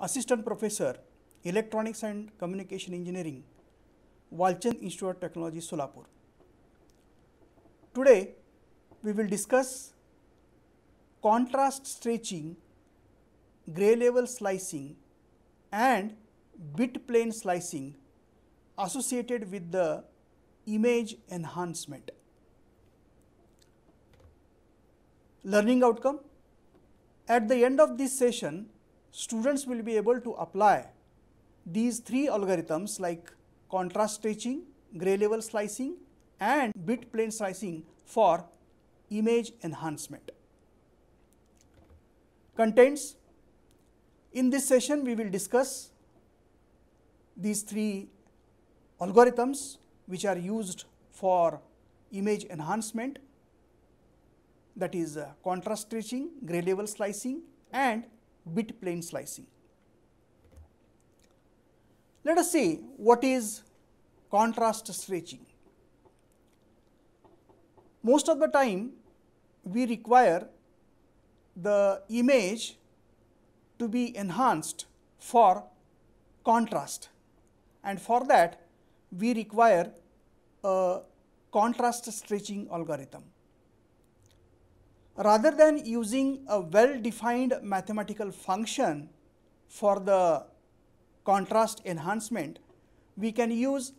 Assistant Professor, Electronics and Communication Engineering, Walchand Institute of Technology, Solapur. Today, we will discuss contrast stretching, gray level slicing and bit plane slicing associated with the image enhancement. Learning outcome At the end of this session, students will be able to apply these three algorithms like contrast stretching, gray level slicing and bit plane slicing for image enhancement. Contents In this session, we will discuss these three algorithms which are used for image enhancement that is uh, contrast stretching, gray level slicing and bit plane slicing. Let us see what is contrast stretching. Most of the time we require the image to be enhanced for contrast and for that we require a contrast stretching algorithm. Rather than using a well defined mathematical function for the contrast enhancement, we can use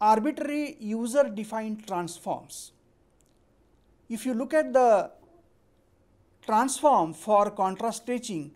arbitrary user defined transforms. If you look at the transform for contrast stretching,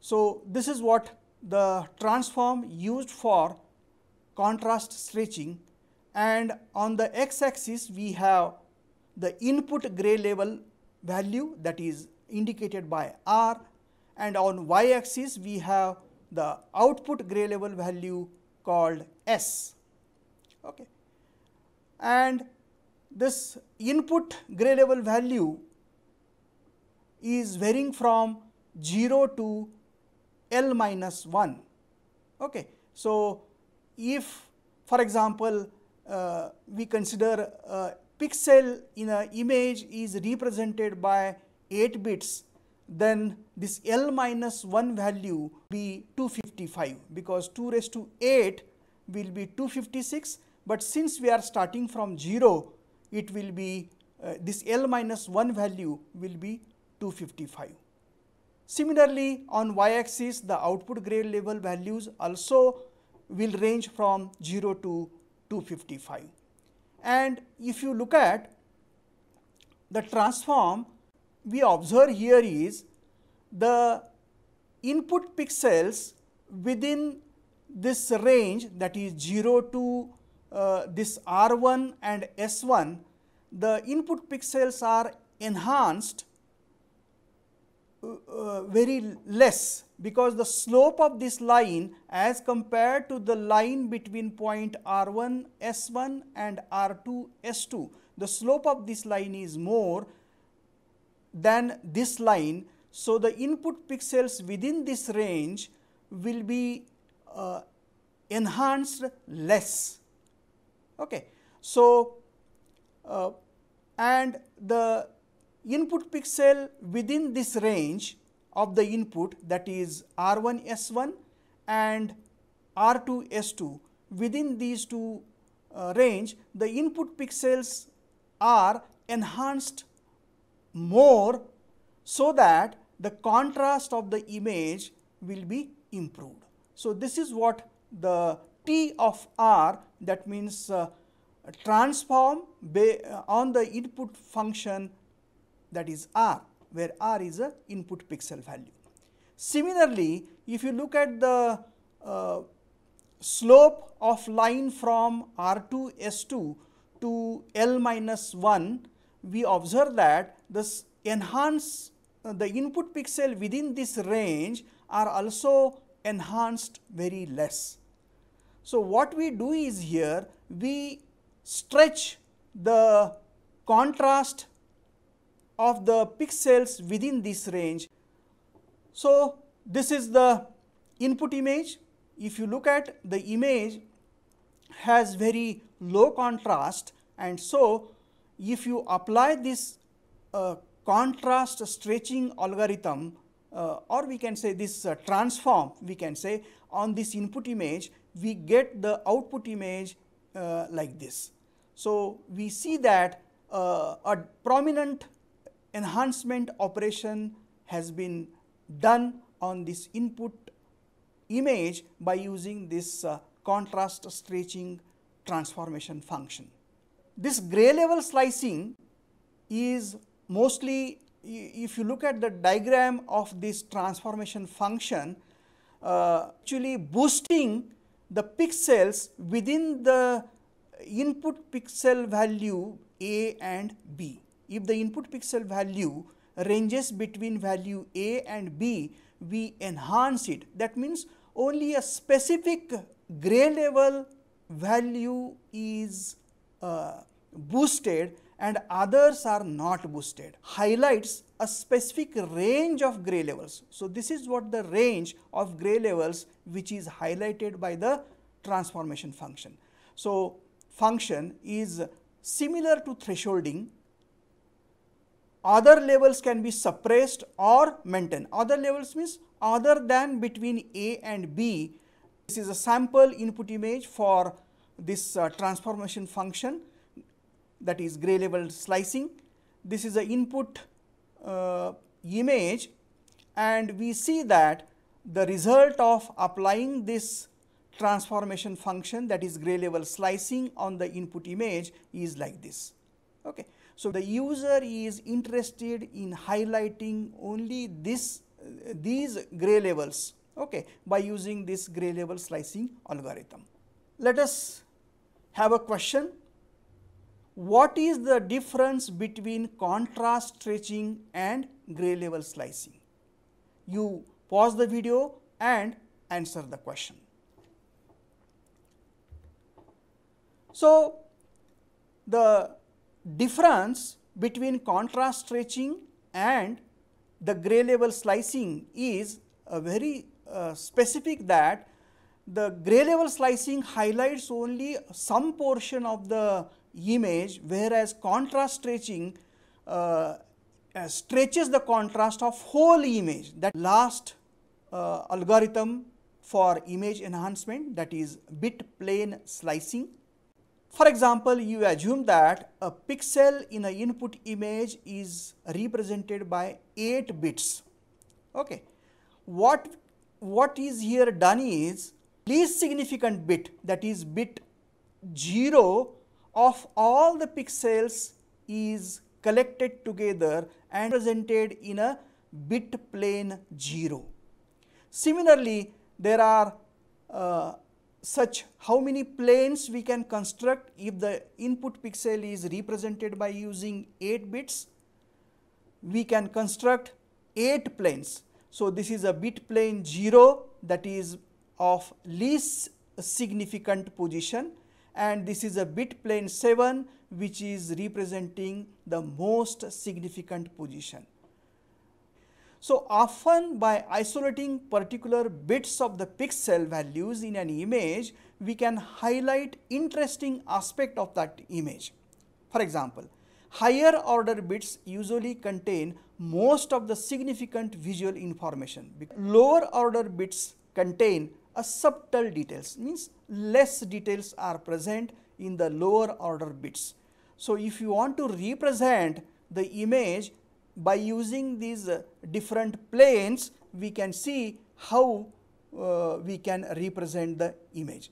so this is what the transform used for contrast stretching and on the x axis we have the input gray level value that is indicated by R and on y axis we have the output gray level value called S. Okay. And this input gray level value is varying from 0 to L minus 1. Okay. So, if for example, uh, we consider a pixel in an image is represented by 8 bits, then this L minus 1 value be 255 because 2 raised to 8 will be 256, but since we are starting from 0, it will be uh, this L minus 1 value will be 255. Similarly, on y axis the output gray level values also will range from 0 to 255. And if you look at the transform we observe here is the input pixels within this range that is 0 to uh, this R1 and S1, the input pixels are enhanced uh, very less because the slope of this line as compared to the line between point R1 S1 and R2 S2, the slope of this line is more than this line. So, the input pixels within this range will be uh, enhanced less. Okay. So, uh, and the input pixel within this range of the input that is R1 S1 and R2 S2 within these two uh, range the input pixels are enhanced more so that the contrast of the image will be improved. So, this is what the T of R that means uh, transform on the input function that is R where R is a input pixel value. Similarly, if you look at the uh, slope of line from R2 S2 to L minus 1, we observe that this enhance uh, the input pixel within this range are also enhanced very less. So, what we do is here we stretch the contrast of the pixels within this range. So, this is the input image. If you look at the image has very low contrast and so if you apply this uh, contrast stretching algorithm uh, or we can say this uh, transform we can say on this input image we get the output image uh, like this. So, we see that uh, a prominent enhancement operation has been done on this input image by using this uh, contrast stretching transformation function. This gray level slicing is mostly if you look at the diagram of this transformation function uh, actually boosting the pixels within the input pixel value A and B. If the input pixel value ranges between value A and B, we enhance it. That means only a specific gray level value is uh, boosted and others are not boosted. Highlights a specific range of gray levels. So, this is what the range of gray levels which is highlighted by the transformation function. So, function is similar to thresholding other levels can be suppressed or maintained. Other levels means other than between A and B. This is a sample input image for this uh, transformation function that is gray level slicing. This is the input uh, image and we see that the result of applying this transformation function that is gray level slicing on the input image is like this. Okay. So, the user is interested in highlighting only this these gray levels okay, by using this gray level slicing algorithm. Let us have a question. What is the difference between contrast stretching and gray level slicing? You pause the video and answer the question. So, the difference between contrast stretching and the gray level slicing is a very uh, specific that the gray level slicing highlights only some portion of the image whereas contrast stretching uh, uh, stretches the contrast of whole image. That last uh, algorithm for image enhancement that is bit plane slicing for example, you assume that a pixel in an input image is represented by 8 bits. Okay. What, what is here done is least significant bit that is bit 0 of all the pixels is collected together and presented in a bit plane 0. Similarly, there are uh, such how many planes we can construct if the input pixel is represented by using 8 bits? We can construct 8 planes. So this is a bit plane 0 that is of least significant position. And this is a bit plane 7 which is representing the most significant position so, often by isolating particular bits of the pixel values in an image, we can highlight interesting aspect of that image. For example, higher order bits usually contain most of the significant visual information. Lower order bits contain a subtle details means less details are present in the lower order bits. So, if you want to represent the image by using these uh, different planes we can see how uh, we can represent the image.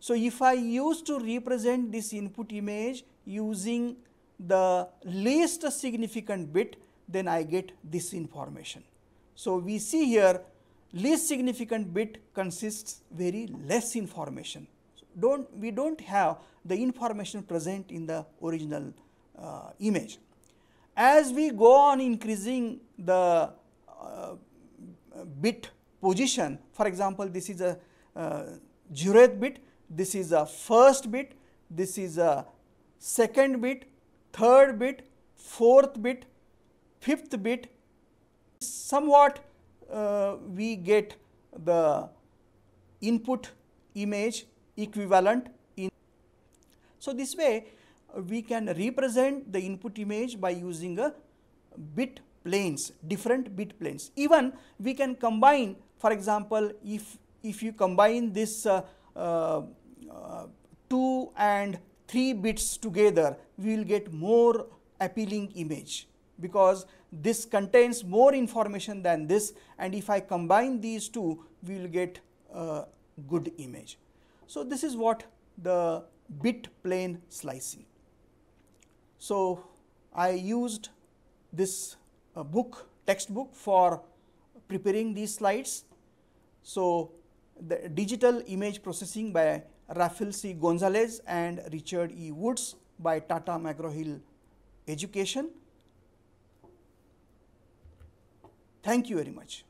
So, if I use to represent this input image using the least significant bit then I get this information. So, we see here least significant bit consists very less information. So, don't we do not have the information present in the original uh, image. As we go on increasing the uh, bit position, for example, this is a uh, zeroth bit, this is a first bit, this is a second bit, third bit, fourth bit, fifth bit, somewhat uh, we get the input image equivalent in. So, this way we can represent the input image by using a bit planes, different bit planes. Even we can combine, for example, if, if you combine this uh, uh, uh, 2 and 3 bits together, we will get more appealing image because this contains more information than this and if I combine these two, we will get a good image. So, this is what the bit plane slicing. So, I used this uh, book textbook for preparing these slides. So, the digital image processing by Rafael C. Gonzalez and Richard E. Woods by Tata McGraw-Hill Education. Thank you very much.